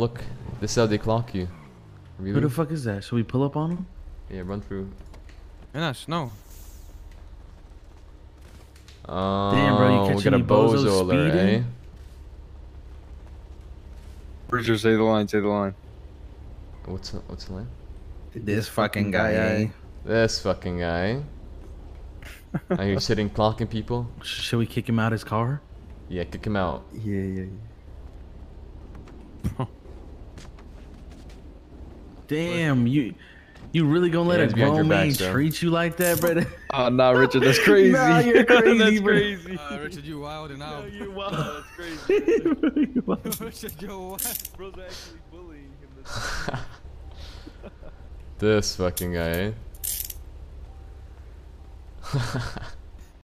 Look, this is how they clock you. Who the fuck is that? Should we pull up on him? yeah, run through. Enash, no. Oh, Damn, bro, you we catching a any bozos bozo alert, eh? speeding? Richard, say the line. Say the line. What's the, what's the line? This fucking guy. eh? This fucking guy. Are you sitting clocking people? Should we kick him out of his car? Yeah, kick him out. Yeah, yeah, yeah. Damn, you you really gonna let Yeah, a it's behind your grown man so. treat you like that, brother? Oh, nah, Richard, that's crazy. Nah, you're crazy, that's bro. crazy. Uh, Richard, you wild and out. you wild. That's crazy. Richard, you wild. Bro's actually bullying him. This fucking guy, eh?